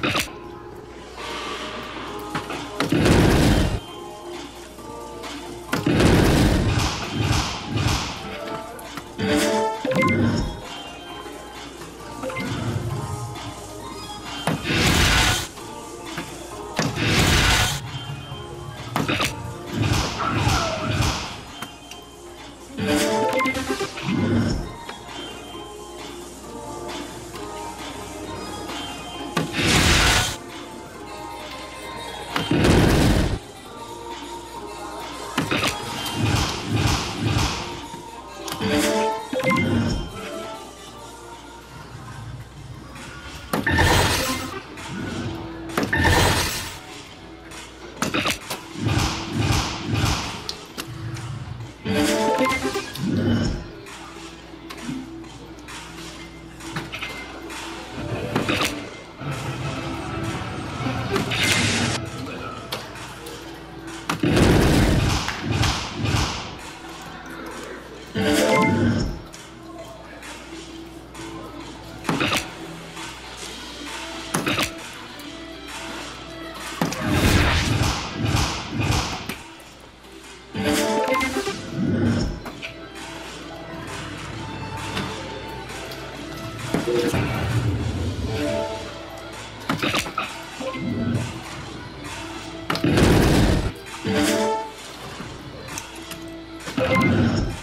Yeah. Let's go.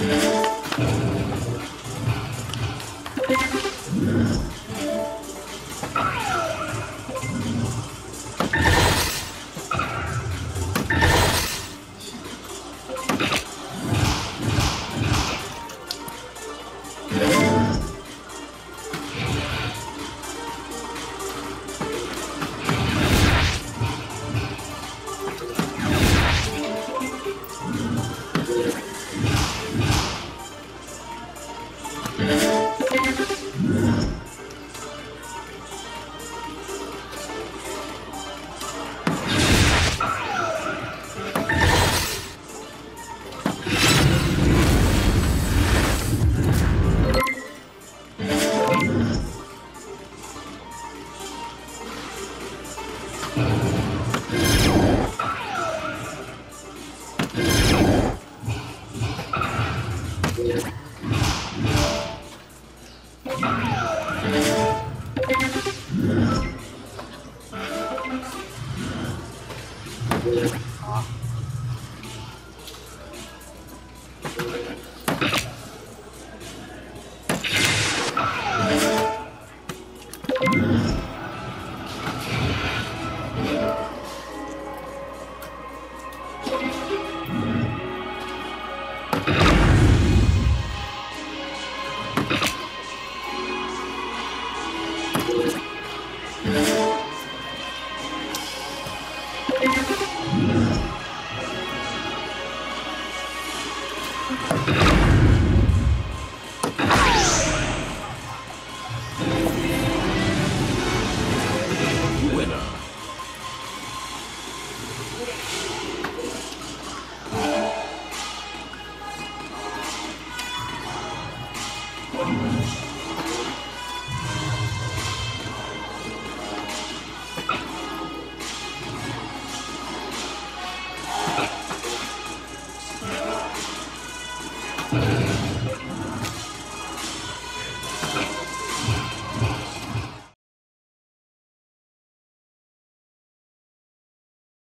You.